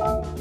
Bye.